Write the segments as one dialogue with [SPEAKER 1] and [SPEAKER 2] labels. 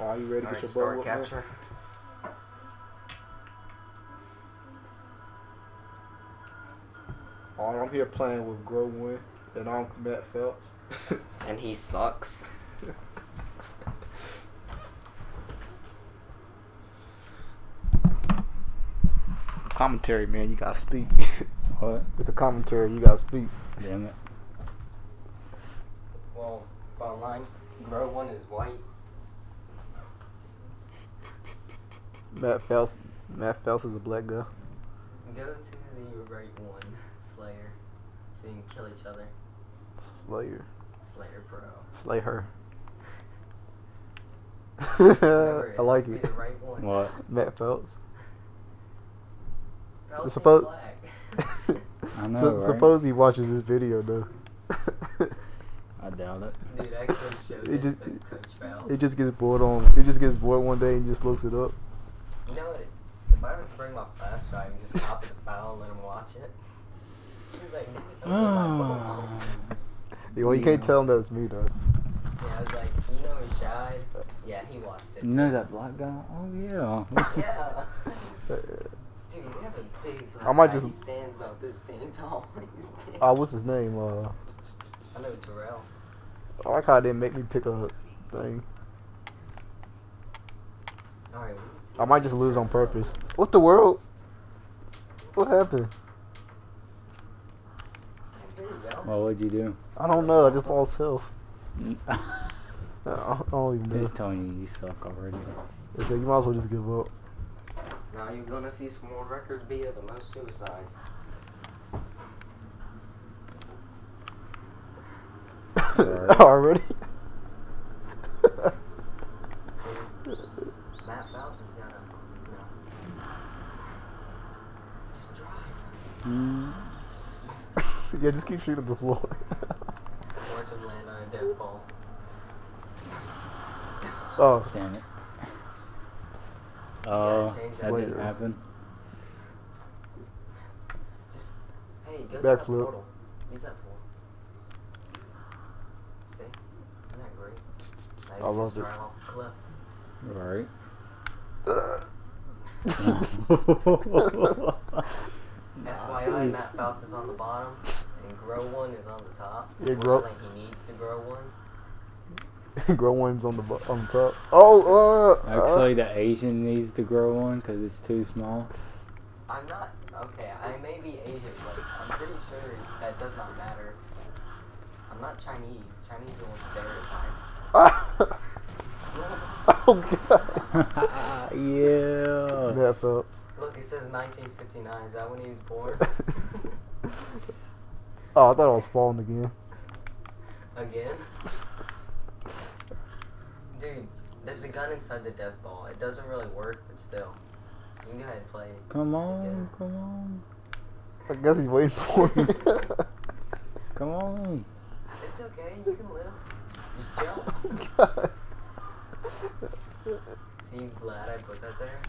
[SPEAKER 1] Are you ready to
[SPEAKER 2] Alright,
[SPEAKER 1] get your
[SPEAKER 2] start
[SPEAKER 1] boat man?
[SPEAKER 2] capture.
[SPEAKER 1] Oh, I'm here playing with Grow One, and I'm Matt Phelps.
[SPEAKER 2] And he sucks.
[SPEAKER 1] commentary, man. You gotta speak.
[SPEAKER 3] What?
[SPEAKER 1] it's a commentary. You gotta speak.
[SPEAKER 3] Damn it.
[SPEAKER 2] Well, bottom line, grow one is white.
[SPEAKER 1] Matt Phelps. Matt Phelps is a black guy.
[SPEAKER 2] Go to the right one, Slayer, so you can kill each other.
[SPEAKER 1] Slayer.
[SPEAKER 2] Slayer Pro.
[SPEAKER 1] Slay her.
[SPEAKER 2] Remember,
[SPEAKER 1] I like
[SPEAKER 2] has
[SPEAKER 1] it.
[SPEAKER 2] The right one.
[SPEAKER 3] What?
[SPEAKER 1] Matt Phelps.
[SPEAKER 2] Phelps ain't
[SPEAKER 1] Suppose-
[SPEAKER 2] black.
[SPEAKER 3] I know,
[SPEAKER 1] So,
[SPEAKER 3] right?
[SPEAKER 1] Suppose he watches this video though.
[SPEAKER 3] I doubt it.
[SPEAKER 2] Dude, actually showed
[SPEAKER 1] It
[SPEAKER 2] this
[SPEAKER 1] just-
[SPEAKER 2] to Coach Phelps.
[SPEAKER 1] he just gets bored on. He just gets bored one day and just looks it up.
[SPEAKER 2] You know? If I was to bring my flash drive and just copy the file and let him watch it, he's like, "Dude, open my phone."
[SPEAKER 1] You, well, you can't tell him that it's me though.
[SPEAKER 2] Yeah, I was like, you know he shied? Yeah, he watched it.
[SPEAKER 3] You know that black guy? Oh yeah.
[SPEAKER 2] Yeah. Dude, we have a big black
[SPEAKER 1] I might
[SPEAKER 2] guy.
[SPEAKER 1] just-
[SPEAKER 2] He stands about this thing tall. He's
[SPEAKER 1] uh, what's his name? Uh,
[SPEAKER 2] I know Terrell.
[SPEAKER 1] I like how they make me pick a thing.
[SPEAKER 2] Alright.
[SPEAKER 1] I might just lose on purpose. What the world? What happened?
[SPEAKER 2] There you go.
[SPEAKER 3] well, what'd you do?
[SPEAKER 1] I don't know. I just lost health. I I don't even know.
[SPEAKER 3] Just telling you, you suck already.
[SPEAKER 1] They said you might as well just give up.
[SPEAKER 2] Now you're gonna see some more records be of the most suicides.
[SPEAKER 1] Already?
[SPEAKER 2] See, Matt Phelps is gonna, you know, just drive.
[SPEAKER 1] Yeah, just keep shooting the floor.
[SPEAKER 2] Watch him land on a death ball.
[SPEAKER 1] oh,
[SPEAKER 3] Damn it. Oh,
[SPEAKER 2] change
[SPEAKER 3] that
[SPEAKER 1] that
[SPEAKER 3] just
[SPEAKER 1] later.
[SPEAKER 3] happened.
[SPEAKER 2] Just, hey, go to that
[SPEAKER 1] Backflip.
[SPEAKER 2] portal. Use that portal. See? Isn't that great? Now you
[SPEAKER 1] I
[SPEAKER 2] can
[SPEAKER 1] love it.
[SPEAKER 2] drive off a cliff.
[SPEAKER 3] Alright.
[SPEAKER 2] FYI,
[SPEAKER 3] Nice.
[SPEAKER 2] Matt Phelps is on the bottom, and Grow One is on the top.
[SPEAKER 1] Yeah, Grow-
[SPEAKER 2] Unfortunately, he needs to grow one.
[SPEAKER 1] Grow ones on the bu- on the top. Oh, uh, uh,
[SPEAKER 3] Actually, the Asian needs to grow one because it's too small.
[SPEAKER 2] I'm not okay. I may be Asian, but I'm pretty sure that does not matter. I'm not Chinese. Chinese is one stereotype.
[SPEAKER 1] oh god.
[SPEAKER 3] yeah.
[SPEAKER 1] Matt Phelps.
[SPEAKER 2] Look, it says 1959. Is that when he was born?
[SPEAKER 1] oh, I thought I was falling again.
[SPEAKER 2] Again? Dude, there's a gun inside the death ball. It doesn't really work, but still. You can go ahead and play it.
[SPEAKER 3] Come on,
[SPEAKER 2] Again.
[SPEAKER 3] come on,
[SPEAKER 1] I guess he's waiting for me.
[SPEAKER 3] come on.
[SPEAKER 2] It's okay. You can live. Just jump.
[SPEAKER 1] Oh God.
[SPEAKER 2] See, you glad I put that there?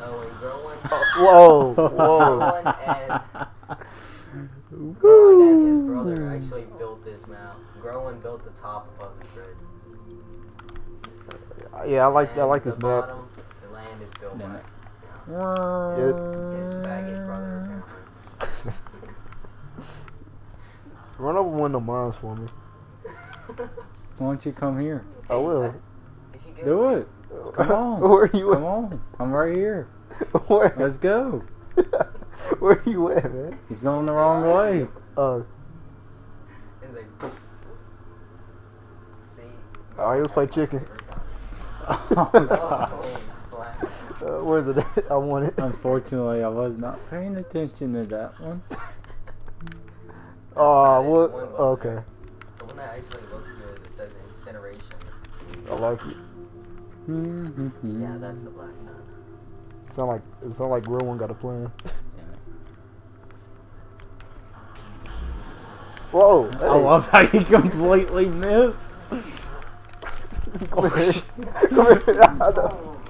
[SPEAKER 2] Oh, and grow.
[SPEAKER 1] Whoa, whoa.
[SPEAKER 2] one and Grow and his brother actually built this map. Grow built the top above the grid.
[SPEAKER 1] Yeah, I like I like this
[SPEAKER 2] the
[SPEAKER 1] map.
[SPEAKER 2] Bottom, the land is built
[SPEAKER 3] Damn
[SPEAKER 2] by
[SPEAKER 3] it.
[SPEAKER 2] yeah, his faggot brother.
[SPEAKER 1] Run over one of the mines for me.
[SPEAKER 3] Why don't you come here?
[SPEAKER 1] I will.
[SPEAKER 2] If you go
[SPEAKER 3] Do
[SPEAKER 2] to-
[SPEAKER 3] it. Come on.
[SPEAKER 1] Where are you
[SPEAKER 3] Come
[SPEAKER 1] at?
[SPEAKER 3] on. I'm right here.
[SPEAKER 1] Where?
[SPEAKER 3] Let's go.
[SPEAKER 1] Where are you at, man?
[SPEAKER 3] He's going the wrong way.
[SPEAKER 1] Uh,
[SPEAKER 2] It's like. See.
[SPEAKER 1] Oh, he was playing chicken.
[SPEAKER 3] Oh,
[SPEAKER 2] Oh,
[SPEAKER 3] God.
[SPEAKER 1] uh, where's it? at? I want it.
[SPEAKER 3] Unfortunately, I was not paying attention to that one.
[SPEAKER 1] Oh,
[SPEAKER 2] not it.
[SPEAKER 1] what?
[SPEAKER 2] One button.
[SPEAKER 1] Okay,
[SPEAKER 2] The one that actually looks good, it says incineration.
[SPEAKER 1] I like it.
[SPEAKER 3] Mm-hmm.
[SPEAKER 2] Yeah, that's the black man.
[SPEAKER 1] Sound like it sound like real one got a plan.
[SPEAKER 3] Damn it.
[SPEAKER 1] Whoa!
[SPEAKER 3] I love how you completely miss.
[SPEAKER 1] Come here. Come here. I know.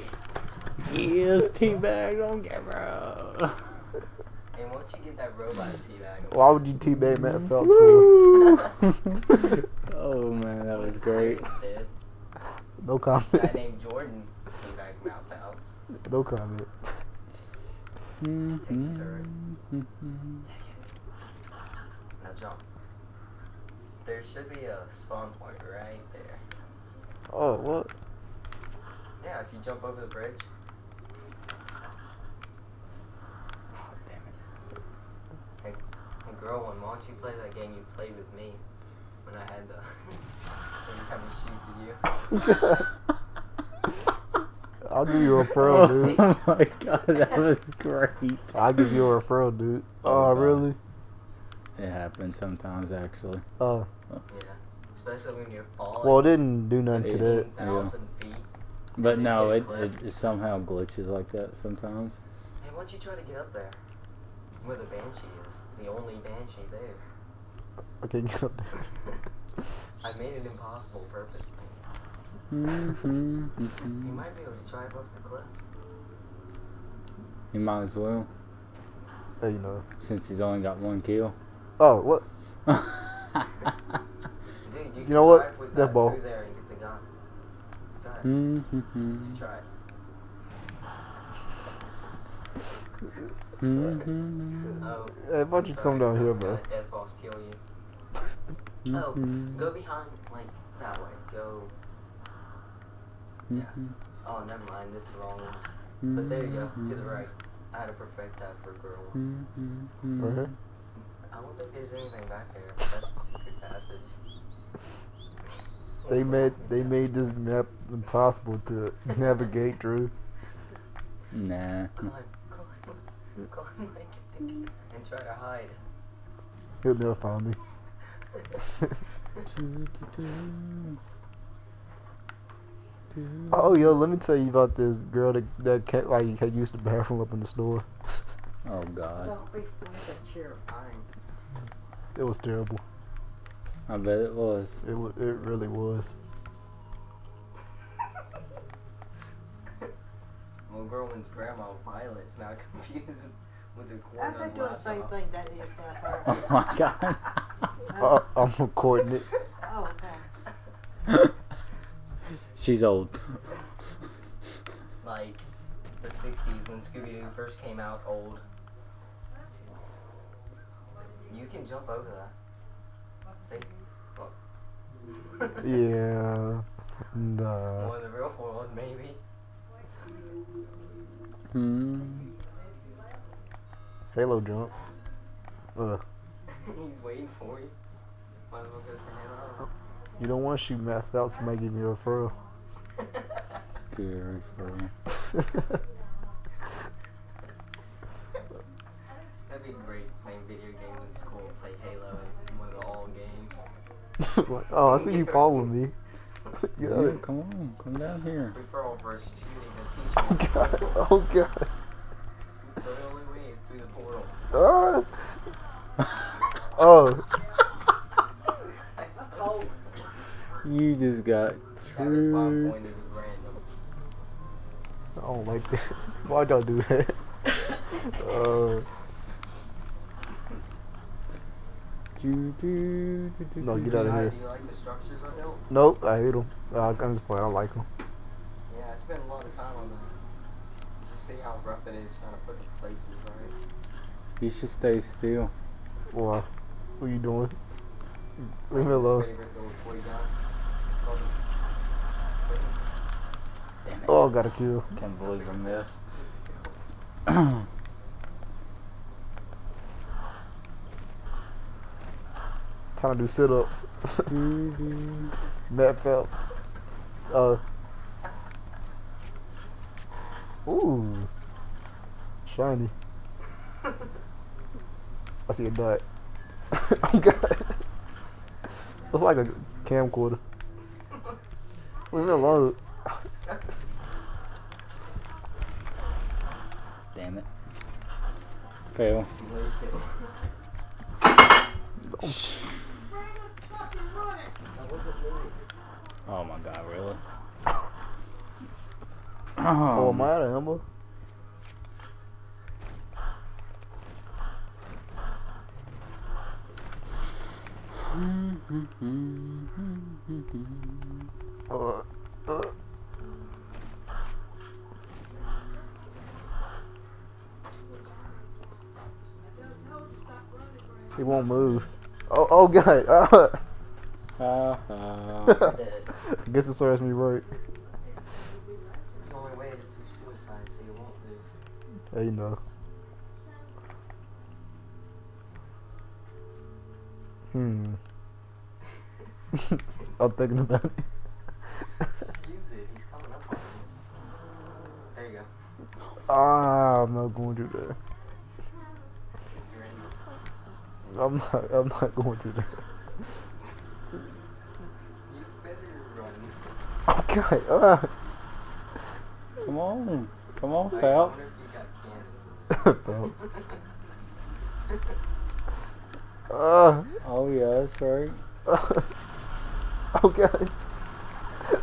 [SPEAKER 3] Yes, teabag on camera.
[SPEAKER 2] And once you get that robot teabag,
[SPEAKER 1] Why would you teabag Matt Phelps for?
[SPEAKER 3] Oh man, that was
[SPEAKER 2] The
[SPEAKER 3] great.
[SPEAKER 2] Saints did.
[SPEAKER 1] No
[SPEAKER 2] Guy
[SPEAKER 1] comment.
[SPEAKER 2] named Jordan teabag mouth outs.
[SPEAKER 1] no comment.
[SPEAKER 3] Mm-hmm.
[SPEAKER 2] Take it. Now jump. There should be a spawn point right there.
[SPEAKER 1] Oh, what?
[SPEAKER 2] Yeah, if you jump over the bridge. Damn Hey, hey girl one, why don't you play that game you played with me when I had the every time he shoots at you.
[SPEAKER 1] I'll give you a referral, dude.
[SPEAKER 3] Oh my god, that was great.
[SPEAKER 1] I'll give you a referral, dude.
[SPEAKER 3] Oh,
[SPEAKER 1] Oh, really?
[SPEAKER 3] It happens sometimes, actually.
[SPEAKER 1] Oh.
[SPEAKER 2] Yeah, especially when you're falling.
[SPEAKER 1] well, it didn't do nothing to that.
[SPEAKER 2] Yeah.
[SPEAKER 3] But no, it, it, it somehow glitches like that sometimes.
[SPEAKER 2] Hey, why don't you try to get up there? Where the banshee is. The only banshee there.
[SPEAKER 1] I can't get up there.
[SPEAKER 2] I made it impossible purposely.
[SPEAKER 3] Mm-hmm.
[SPEAKER 2] You
[SPEAKER 3] mm-hmm.
[SPEAKER 2] might be able to drive off the cliff.
[SPEAKER 3] He might as well,
[SPEAKER 1] Hey, you know.
[SPEAKER 3] since he's only got one kill.
[SPEAKER 1] Oh, what?
[SPEAKER 2] Dude, you, can
[SPEAKER 1] know what?
[SPEAKER 2] drive with
[SPEAKER 1] That
[SPEAKER 2] that
[SPEAKER 1] ball.
[SPEAKER 2] through there and get the gun. Go ahead.
[SPEAKER 3] Mm-hmm.
[SPEAKER 2] Just try it.
[SPEAKER 3] Mm-hmm.
[SPEAKER 2] Oh.
[SPEAKER 1] Hey, why don't you come down here, bro?
[SPEAKER 2] Death balls kill you. Oh,
[SPEAKER 3] Mm-hmm.
[SPEAKER 2] go behind, like, that way. Go. Yeah. Oh, never mind. This is the wrong one. But there you go. To the right. I had to perfect that for girl one.
[SPEAKER 3] Mm-hmm.
[SPEAKER 1] Right here?
[SPEAKER 2] I don't think there's anything back there. That's a secret passage.
[SPEAKER 1] They made they made this map impossible to navigate through.
[SPEAKER 3] Nah.
[SPEAKER 2] Climb, and try to hide.
[SPEAKER 1] He'll never find me. Oh, yo, let me tell you about this girl that that kept, like had used the bathroom up in the store.
[SPEAKER 3] Oh god.
[SPEAKER 2] Well, we that chair fine.
[SPEAKER 1] It was terrible.
[SPEAKER 3] I bet it was.
[SPEAKER 1] It wa- it really was.
[SPEAKER 2] Well, Gerwin's grandma Violet's now confused with the cord
[SPEAKER 4] How's
[SPEAKER 2] on
[SPEAKER 4] that doing the same thing that is down her?
[SPEAKER 3] Oh my god.
[SPEAKER 1] Uh, I'm recording it.
[SPEAKER 4] Oh, okay.
[SPEAKER 3] She's old.
[SPEAKER 2] like the 60s when Scooby Doo first came out, old. You can jump over that. See? Look.
[SPEAKER 1] Yeah. Nah.
[SPEAKER 2] More in the real world, maybe.
[SPEAKER 3] Hmm.
[SPEAKER 1] Halo jump. Uh,
[SPEAKER 2] He's waiting for you. Might as well go say hello.
[SPEAKER 1] you don't want to shoot Matt Phelps. He might give me a referral.
[SPEAKER 3] Good referral.
[SPEAKER 2] That'd be great playing video games in school. Play Halo and win all games.
[SPEAKER 1] Like, oh, I see you following me.
[SPEAKER 3] Yeah,
[SPEAKER 1] yeah.
[SPEAKER 3] come on, come down here.
[SPEAKER 2] Referral for shooting a
[SPEAKER 1] Oh god. Oh god.
[SPEAKER 2] the only way is through the portal.
[SPEAKER 1] Ah. Oh.
[SPEAKER 4] Cold.
[SPEAKER 3] You just got
[SPEAKER 2] That respawn
[SPEAKER 3] true.
[SPEAKER 2] point is random.
[SPEAKER 1] I don't like that. Why'd y'all do that? Uh, No, get outta
[SPEAKER 2] Jai,
[SPEAKER 1] here.
[SPEAKER 2] Do you like the structures I
[SPEAKER 1] nope, I hate them. Uh, I'm just playing. I like them.
[SPEAKER 2] Yeah, I spent a lot of time on that. Just see how rough it is trying to put the places right.
[SPEAKER 3] You should stay still.
[SPEAKER 1] Why? What are you doing? Leave me alone.
[SPEAKER 2] favorite little toy gun. It's called the
[SPEAKER 3] Damn it.
[SPEAKER 1] Oh, got a kill.
[SPEAKER 3] Can't believe I missed.
[SPEAKER 1] Time to do sit-ups. Matt Phelps. Uh. Ooh. Shiny. I see a dot. I'm good. It's like a camcorder. Leave me alone.
[SPEAKER 3] Damn it. Fail.
[SPEAKER 2] Blade kill. That wasn't me.
[SPEAKER 3] Oh my god, really?
[SPEAKER 1] Oh, am I out of ammo? Uh, uh. He won't move. Oh, oh god. Uh,
[SPEAKER 3] Uh-huh.
[SPEAKER 2] Dead.
[SPEAKER 1] I guess it serves me right.
[SPEAKER 2] The only way is through suicide, so you won't lose.
[SPEAKER 1] You know. Hmm. I'm thinking about it.
[SPEAKER 2] Use it. He's coming up on. There you go.
[SPEAKER 1] Ah, I'm not going to that. I'm not. I'm not going to that.
[SPEAKER 2] You better run.
[SPEAKER 1] God. Ah.
[SPEAKER 3] Come on. Come on, Phelps.
[SPEAKER 2] if you got cannons in this.
[SPEAKER 1] Phelps. Ah.
[SPEAKER 3] Oh, yeah, that's right.
[SPEAKER 1] god.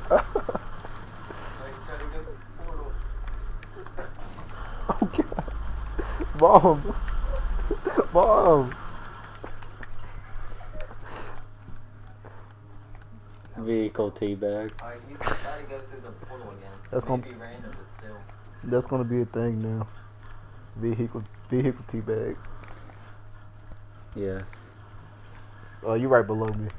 [SPEAKER 2] So you try to go through the portal.
[SPEAKER 1] Oh god. Mom. Mom.
[SPEAKER 3] Vehicle teabag.
[SPEAKER 2] Alright, you can try to go through the portal again.
[SPEAKER 1] That's gonna-
[SPEAKER 2] Maybe random, but still.
[SPEAKER 1] That's gonna be a thing now. Vehicle vehicle teabag.
[SPEAKER 3] Yes.
[SPEAKER 1] Oh, you right below me.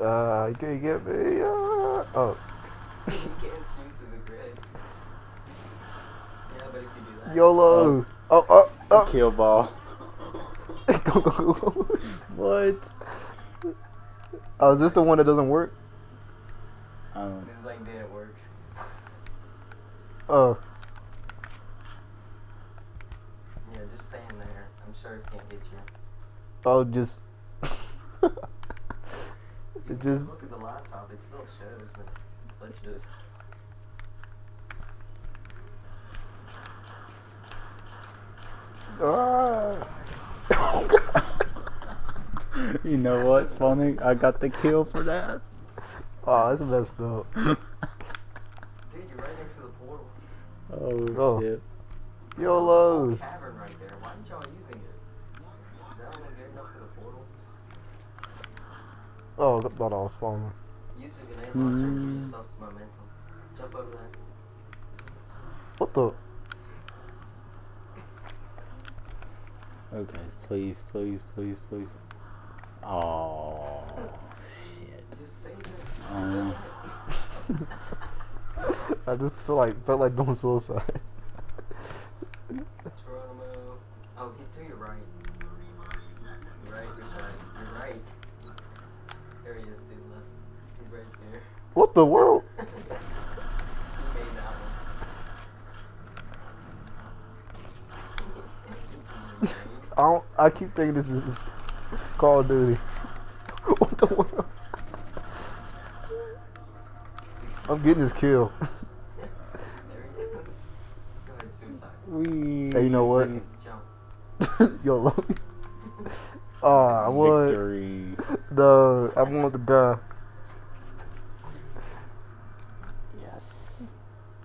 [SPEAKER 1] Uh, you can't get me. Uh, oh,
[SPEAKER 2] you can't swim to the grid. Yeah, but if you do that.
[SPEAKER 1] YOLO. Oh, oh, oh.
[SPEAKER 3] Kill ball.
[SPEAKER 1] go, go, go.
[SPEAKER 3] What?
[SPEAKER 1] Oh, is this the one that doesn't work?
[SPEAKER 3] Um,
[SPEAKER 2] It's like then it works.
[SPEAKER 1] Oh,
[SPEAKER 2] Yeah, just stay in there. I'm sure it can't get you.
[SPEAKER 1] oh, just. it just.
[SPEAKER 2] Look at the laptop. It still shows the glitches.
[SPEAKER 1] Ah. Oh, God.
[SPEAKER 3] you know what's funny? I got the kill for that.
[SPEAKER 1] Oh, that's messed up.
[SPEAKER 2] Dude, you're right next to the portal.
[SPEAKER 3] Oh,
[SPEAKER 1] Oh.
[SPEAKER 3] shit.
[SPEAKER 1] YOLO.
[SPEAKER 2] Cavern right there. Why aren't y'all using it? Is that only good enough for the portal?
[SPEAKER 1] Oh, I thought I was falling.
[SPEAKER 2] Use a grenade launcher and give
[SPEAKER 3] Mm.
[SPEAKER 2] yourself momentum. Jump over there.
[SPEAKER 1] What the?
[SPEAKER 3] Okay, please, please, please, please. Oh, shit.
[SPEAKER 2] Just stay there.
[SPEAKER 3] Um,
[SPEAKER 1] I just feel like felt like doing suicide. What the world?
[SPEAKER 2] he made that one.
[SPEAKER 1] I don't. I keep thinking this is Call of Duty. what the world? I'm getting this kill.
[SPEAKER 2] there he is. Go ahead, suicide.
[SPEAKER 3] we.
[SPEAKER 1] Hey, you know what?
[SPEAKER 2] Let's jump.
[SPEAKER 1] YOLO. Oh, uh, I want
[SPEAKER 3] Victory.
[SPEAKER 1] the. I want to die.
[SPEAKER 3] Uh, Yes.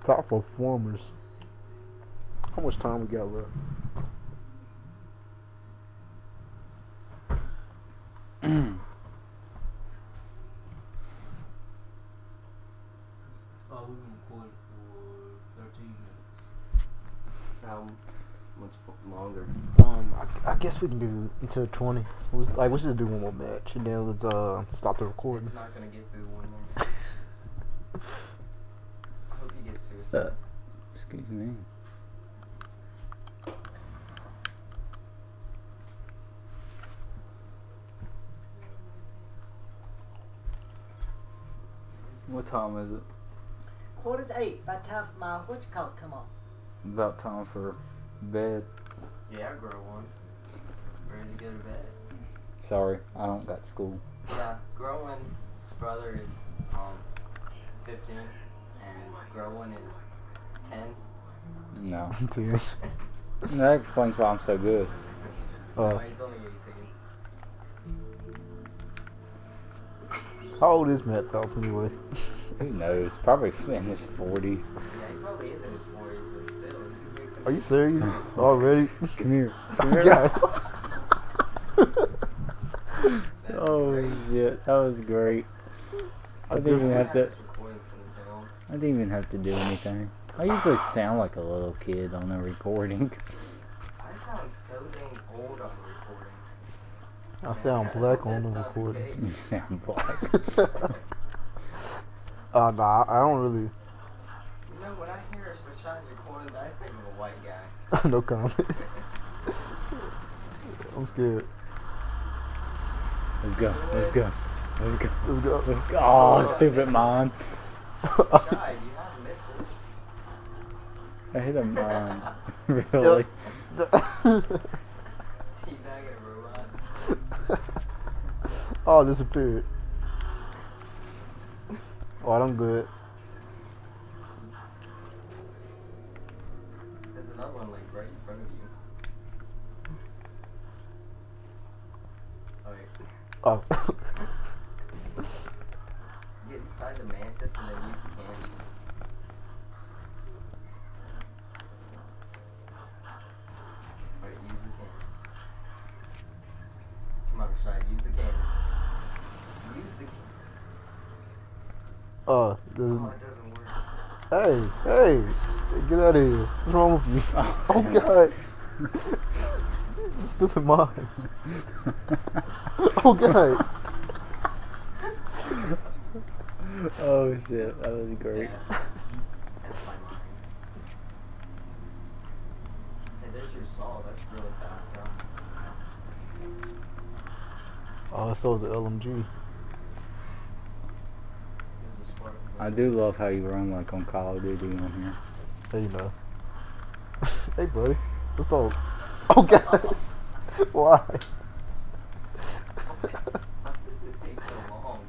[SPEAKER 1] Top performers. How much time we got left?
[SPEAKER 5] Oh, we've for 13 minutes.
[SPEAKER 2] So how much fo- longer?
[SPEAKER 1] Um, I, I guess we can do until twenty. It was like we should just do one more match and then let's uh stop the recording.
[SPEAKER 2] It's not gonna get through one more. I hope you.
[SPEAKER 3] Excuse me. What time is it?
[SPEAKER 4] Quarter to eight. By the time my what you call it come on.
[SPEAKER 3] About time for bed.
[SPEAKER 2] Yeah, I grow one. Ready to go to bed.
[SPEAKER 3] Sorry, I don't got school.
[SPEAKER 2] Yeah, Grow One's brother is um 15 and Growin is 10.
[SPEAKER 3] No.
[SPEAKER 1] Dude.
[SPEAKER 3] that explains why I'm so good.
[SPEAKER 1] Uh,
[SPEAKER 2] Oh, he's only 18.
[SPEAKER 1] how old is Matt Phelps anyway?
[SPEAKER 3] Who knows? Probably in his 40s.
[SPEAKER 2] Yeah, he probably is in his 40s, but still, he's a big
[SPEAKER 1] Are you serious? Already?
[SPEAKER 3] Come here.
[SPEAKER 1] Oh,
[SPEAKER 3] Come here.
[SPEAKER 1] God.
[SPEAKER 3] shit, that was great. I didn't even have to.
[SPEAKER 2] This recording's gonna sound.
[SPEAKER 3] I didn't even have to do anything. I usually sound like a little kid on a recording.
[SPEAKER 2] I sound so dang old on the recordings.
[SPEAKER 1] I sound black on the
[SPEAKER 2] That's not the
[SPEAKER 1] recording.
[SPEAKER 3] You
[SPEAKER 2] case.
[SPEAKER 3] sound black.
[SPEAKER 1] uh, nah, I don't really.
[SPEAKER 2] You know, when I hear Rashad's recordings, I think of a white guy.
[SPEAKER 1] no comment. I'm scared.
[SPEAKER 3] Let's go. Let's go. Let's go.
[SPEAKER 1] Let's go.
[SPEAKER 3] Let's go. Oh, stupid mine.
[SPEAKER 2] Rashad, you have missiles.
[SPEAKER 3] I hit him. Um, really?
[SPEAKER 2] Teabag a robot.
[SPEAKER 1] oh, it disappeared. Oh, I'm good.
[SPEAKER 2] There's another one like right in front of you. Oh, wait.
[SPEAKER 1] Oh.
[SPEAKER 2] Get inside the mantis and then use the candy. Wait, use the candy. Come on, Rashad, use the candy. Use the candy.
[SPEAKER 1] Oh,
[SPEAKER 2] Oh, it doesn't work.
[SPEAKER 1] hey, hey, get out of here. What's wrong with you?
[SPEAKER 3] Oh,
[SPEAKER 1] Oh,
[SPEAKER 3] damn it.
[SPEAKER 1] God. Stupid minds. Oh, God.
[SPEAKER 3] oh shit, that was great.
[SPEAKER 2] Yeah. That's my mind. Hey, there's your saw. That's really fast, huh?
[SPEAKER 1] Oh, so is the LMG.
[SPEAKER 2] There's a spark.
[SPEAKER 3] I do love how you run like on Call of Duty on here.
[SPEAKER 1] Hey, you know. hey, buddy. Let's go. Oh, God. Why?
[SPEAKER 2] Why does it take so long?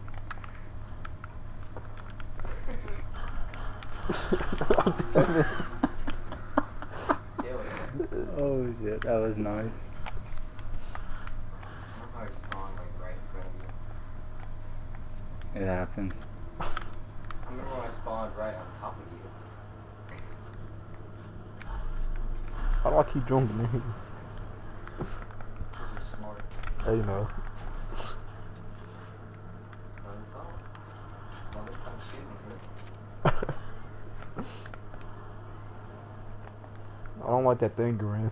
[SPEAKER 1] Damn it.
[SPEAKER 2] Still,
[SPEAKER 3] Oh shit, that was nice. It
[SPEAKER 2] probably spawned right on top of you.
[SPEAKER 1] How do I keep jumping in?
[SPEAKER 2] Because you're smart.
[SPEAKER 1] Hey, you know.
[SPEAKER 2] That's all. Well, at least I'm shooting her.
[SPEAKER 1] I don't like that thing, Garen.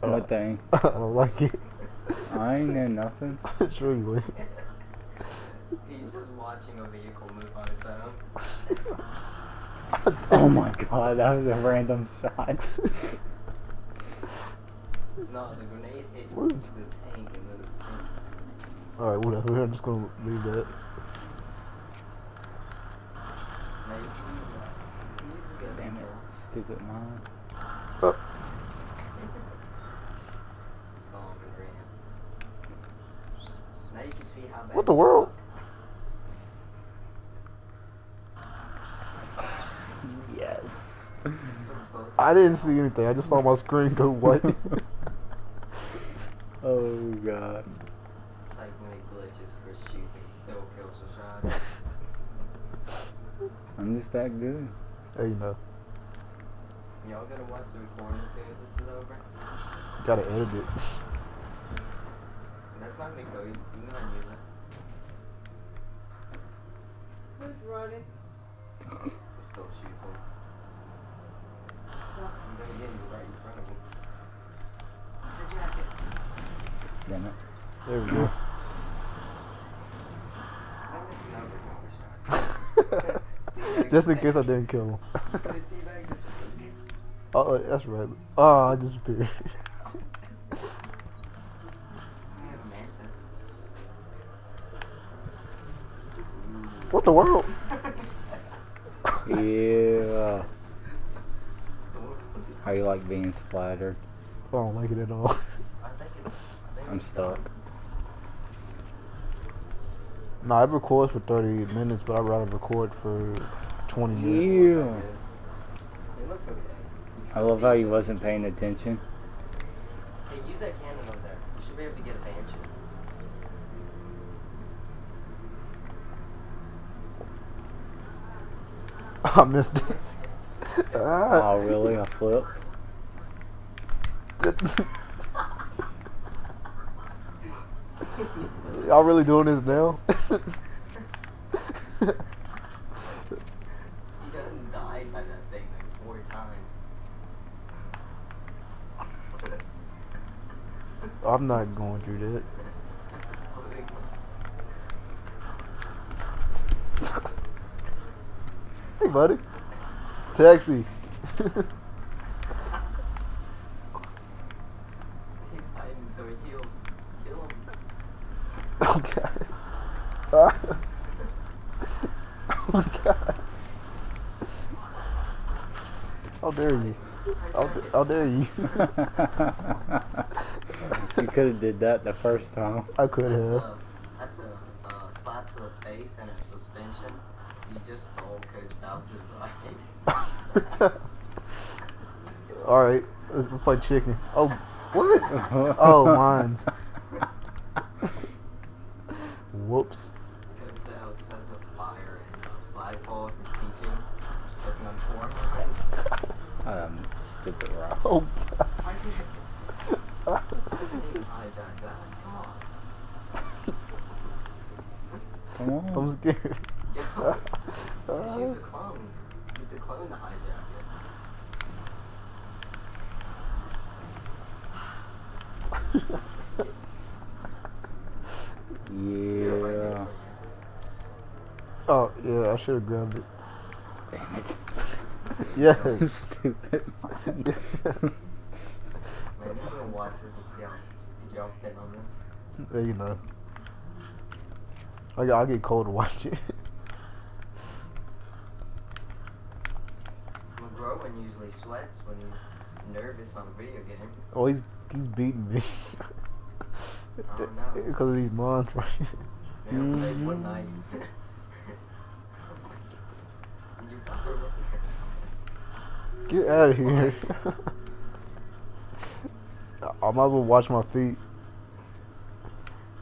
[SPEAKER 3] What thing?
[SPEAKER 1] I don't like it.
[SPEAKER 3] I ain't in nothing.
[SPEAKER 1] sure you would.
[SPEAKER 2] He's just watching a vehicle move on its own.
[SPEAKER 3] Oh my god, that was a random shot.
[SPEAKER 2] No, the grenade hit
[SPEAKER 1] What
[SPEAKER 2] the tank and then the tank.
[SPEAKER 1] Alright, whatever. I'm just gonna leave that.
[SPEAKER 2] Now you can use that. You can use the gas
[SPEAKER 3] Damn it, stupid mine.
[SPEAKER 1] Uh,
[SPEAKER 2] Saw him and ran. Now you can see how bad
[SPEAKER 1] What the world?
[SPEAKER 3] Yes.
[SPEAKER 2] suck. Took both
[SPEAKER 1] I didn't see anything. I just saw my screen go white.
[SPEAKER 3] oh god.
[SPEAKER 2] It's like when he glitches, Chris shoots and still kills a shot.
[SPEAKER 3] I'm just that good.
[SPEAKER 1] hey, you know.
[SPEAKER 2] Y'all gonna watch the recording as soon as this is over?
[SPEAKER 1] Gotta edit it.
[SPEAKER 2] That's not gonna go. You you can go ahead use it.
[SPEAKER 4] Who's running?
[SPEAKER 2] It still shoots him. I'm gonna get you right in front of me. The jacket.
[SPEAKER 3] Damn it.
[SPEAKER 1] There we go.
[SPEAKER 2] I think that's an overpower
[SPEAKER 1] just in case I didn't kill him.
[SPEAKER 2] Gonna teabag the tank.
[SPEAKER 1] oh, that's right. Oh, I disappeared.
[SPEAKER 2] I have a mantis.
[SPEAKER 1] what the world?
[SPEAKER 3] Yeah. How you like being splattered?
[SPEAKER 1] I don't like it at all.
[SPEAKER 2] I think it's. I think
[SPEAKER 3] I'm stuck.
[SPEAKER 1] Nah, it records for 30 minutes, but I'd rather record for 20 minutes.
[SPEAKER 3] Yeah.
[SPEAKER 2] It looks okay. You
[SPEAKER 3] I love how
[SPEAKER 2] each
[SPEAKER 3] you
[SPEAKER 2] other.
[SPEAKER 3] wasn't paying attention.
[SPEAKER 2] Hey, use that cannon over there. You should be able to get a banshee.
[SPEAKER 1] I missed it. Ah.
[SPEAKER 3] Oh really? A flip?
[SPEAKER 1] Y'all really doing this now?
[SPEAKER 2] He done died by that thing like four times.
[SPEAKER 1] I'm not going through that. Hey, buddy. Taxi.
[SPEAKER 2] He's hiding until he heals. Kill him.
[SPEAKER 1] okay. Ah. Oh my God. How dare you? How, how dare you?
[SPEAKER 3] you could have did that the first time.
[SPEAKER 1] I could
[SPEAKER 2] That's
[SPEAKER 1] have.
[SPEAKER 2] a, that's a uh, slap to the face and a suspension. You just stole Coach Bouse's ride.
[SPEAKER 1] Alright, let's, let's play chicken. Oh, what? oh, mine's. Whoops.
[SPEAKER 2] Coach out sets a fire in a flagpole from teaching. Stepping on four
[SPEAKER 3] Um, stupid rock.
[SPEAKER 1] Oh,
[SPEAKER 2] Hijack.
[SPEAKER 1] God.
[SPEAKER 2] Hijack that. Come on.
[SPEAKER 3] Come on.
[SPEAKER 1] I'm scared.
[SPEAKER 2] Get out. Just use a clone. Get the clone to hijack it. Get it right next to
[SPEAKER 3] Yeah.
[SPEAKER 1] Oh, yeah, I should have grabbed it.
[SPEAKER 3] Damn it.
[SPEAKER 1] Yes.
[SPEAKER 3] stupid. man.
[SPEAKER 2] Man, I'm gonna watch this and see how stupid y'all been on this.
[SPEAKER 1] Yeah, you know. I, I get cold to watch it.
[SPEAKER 2] McGrowan usually sweats when he's nervous on a video game.
[SPEAKER 1] Oh, he's he's beating me. Because of these mons, right?
[SPEAKER 2] Man,
[SPEAKER 1] Mm-hmm.
[SPEAKER 2] one night.
[SPEAKER 1] Get out of here. I might as well watch my feet.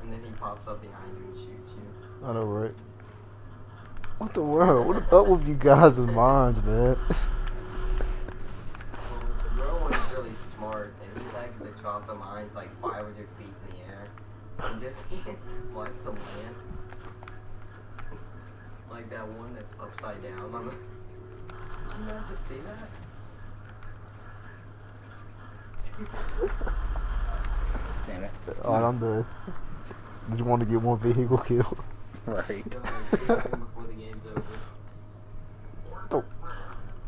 [SPEAKER 2] And then he pops up behind you and shoots you.
[SPEAKER 1] I know, right? What the world? What is up with you guys and mines, man?
[SPEAKER 2] Well, McGrowan is really smart and he likes to drop the mines like 500 feet in the air. And just wants to land. Like that one that's upside down on the. Did you not just see that?
[SPEAKER 3] Damn it.
[SPEAKER 1] Alright, I'm done. Did you want to get one vehicle killed?
[SPEAKER 3] Right.
[SPEAKER 2] Go ahead, take him before the game's over.
[SPEAKER 1] Oh,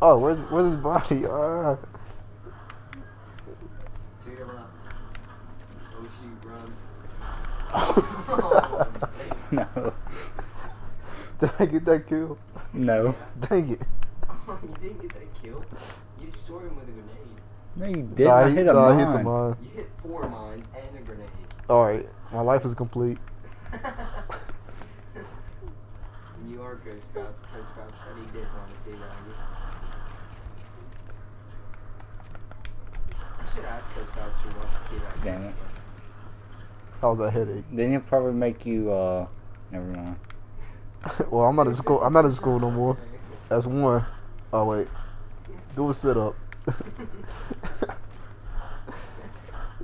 [SPEAKER 1] oh where's where's his body? Ah.
[SPEAKER 2] To your left. Oh shoot, run. Oh,
[SPEAKER 3] No.
[SPEAKER 1] Did I get that kill?
[SPEAKER 3] No.
[SPEAKER 1] Dang it.
[SPEAKER 2] You didn't get that kill. You destroyed him with a grenade.
[SPEAKER 3] No, you didn't.
[SPEAKER 1] Nah,
[SPEAKER 3] I hit a
[SPEAKER 1] nah, I
[SPEAKER 3] mine.
[SPEAKER 1] hit the mine.
[SPEAKER 2] You hit four mines and a grenade.
[SPEAKER 1] Alright, my life is complete.
[SPEAKER 2] you are Coach Sprouts. Coach Sprouts said he did want to teabag you. I should ask Coach Sprouts who wants to teabag that.
[SPEAKER 3] Damn it.
[SPEAKER 1] How's a headache?
[SPEAKER 3] Then he'll probably make you, uh, never mind.
[SPEAKER 1] well, I'm not in school. I'm not in school no more. That's one. Oh wait, do a sit up.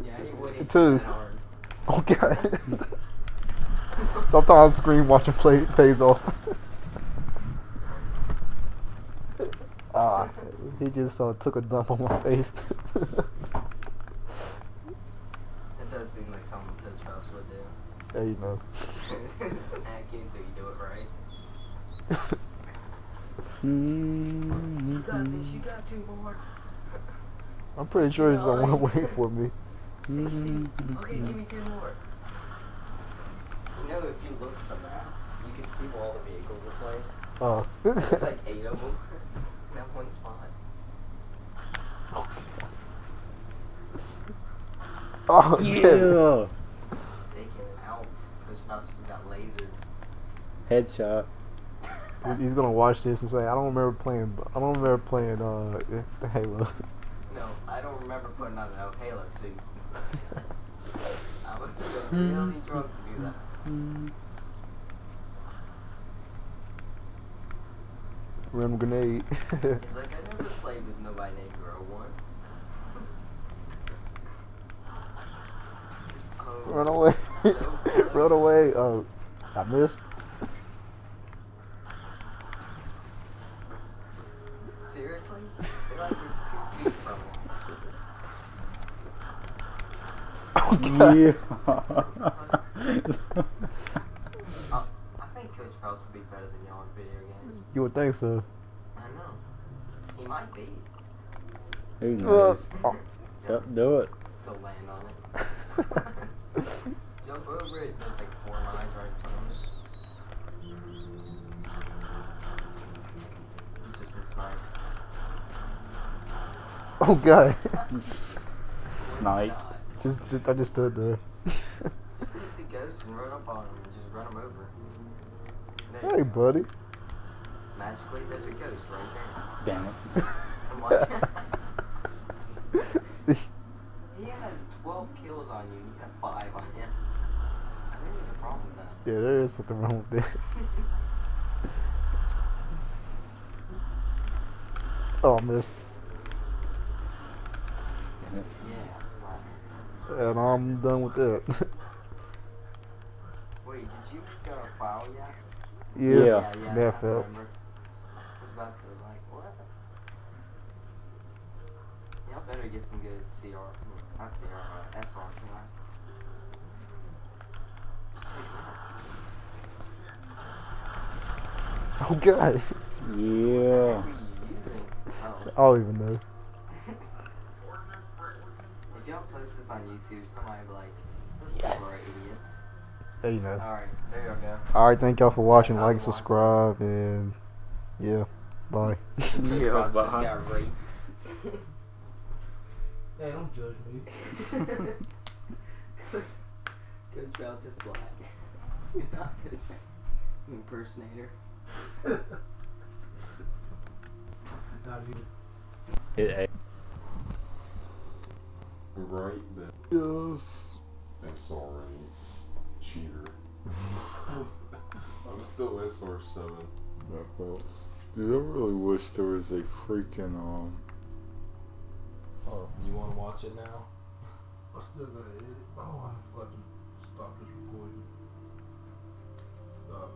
[SPEAKER 2] Yeah, he would hit
[SPEAKER 1] Two.
[SPEAKER 2] you that hard.
[SPEAKER 1] okay. Sometimes screen watching play pays off. ah, he just uh, took a dump on my face.
[SPEAKER 2] That does seem like something Coach Sprouts would do.
[SPEAKER 1] yeah, you know.
[SPEAKER 2] Smack you until you do it right.
[SPEAKER 3] Mm-hmm.
[SPEAKER 2] You got this, you got two more.
[SPEAKER 1] I'm pretty sure he's gonna want to wait for me.
[SPEAKER 2] 60.
[SPEAKER 3] Mm-hmm.
[SPEAKER 2] Okay, give me 10 more. You know, if you look at the map, you can see where all the vehicles are placed.
[SPEAKER 1] Oh.
[SPEAKER 2] There's like eight of them in that one spot.
[SPEAKER 1] oh.
[SPEAKER 3] Yeah. Headshot.
[SPEAKER 1] He's gonna watch this and say, "I don't remember playing. But I don't remember playing uh the Halo."
[SPEAKER 2] No, I don't remember putting on a Halo suit. I was really drunk to do that.
[SPEAKER 1] Rim grenade.
[SPEAKER 2] He's like, I never played with nobody named Girl One.
[SPEAKER 1] Run away.
[SPEAKER 2] So.
[SPEAKER 1] Run away. Oh, I missed.
[SPEAKER 3] Yeah.
[SPEAKER 2] Uh, I think Coach Phelps would be better than y'all in video games.
[SPEAKER 1] You would think so.
[SPEAKER 2] I know. He might be.
[SPEAKER 3] Who
[SPEAKER 1] Uh,
[SPEAKER 3] knows?
[SPEAKER 1] oh.
[SPEAKER 3] Yep, do it.
[SPEAKER 2] Still land on it. Jump over it. There's like four lines right in front of it. He's just been sniped.
[SPEAKER 1] Oh, God.
[SPEAKER 3] Sniped.
[SPEAKER 1] Just, just, I just stood there.
[SPEAKER 2] Just take the ghost and run up on him and just run him over. There
[SPEAKER 1] hey, buddy.
[SPEAKER 2] Magically, there's a ghost right there.
[SPEAKER 3] Damn it.
[SPEAKER 2] And what? he has 12 kills on you and you have 5 on him. I think there's a problem with that.
[SPEAKER 1] yeah, there is something wrong with that. Oh, I missed.
[SPEAKER 2] Yeah, splatter.
[SPEAKER 1] And I'm done with that.
[SPEAKER 2] Wait, did you make a file yet?
[SPEAKER 1] yeah.
[SPEAKER 3] Yeah.
[SPEAKER 2] yeah,
[SPEAKER 1] Matt
[SPEAKER 2] I
[SPEAKER 1] Phelps.
[SPEAKER 2] was about to like, what? Y'all better get some good CR, not CR, uh, SR for that. Just take it out.
[SPEAKER 1] Oh, God.
[SPEAKER 3] Yeah.
[SPEAKER 2] What are you using? Oh.
[SPEAKER 1] I don't even know.
[SPEAKER 2] If y'all post this on YouTube, somebody be like, those people are
[SPEAKER 3] Yes.
[SPEAKER 2] idiots.
[SPEAKER 1] Hey, you know.
[SPEAKER 2] Alright, there you go.
[SPEAKER 1] Alright, thank y'all for watching. Like,
[SPEAKER 2] he wants
[SPEAKER 1] subscribe, and yeah. Bye.
[SPEAKER 3] Yeah,
[SPEAKER 2] Fox just
[SPEAKER 3] bye.
[SPEAKER 2] got raped.
[SPEAKER 5] Hey, don't judge me.
[SPEAKER 2] Coach Bell just black. You're not Coach Bell. You impersonator.
[SPEAKER 5] Not even.
[SPEAKER 3] Hit A.
[SPEAKER 6] Right then.
[SPEAKER 1] yes.
[SPEAKER 6] SR cheater. I'm still SR7.
[SPEAKER 7] That Phelps. Dude, I really wish there was a freaking um.
[SPEAKER 8] Oh, you want to watch it now?
[SPEAKER 5] I still gotta edit. Oh, I fucking stop this recording. Stop.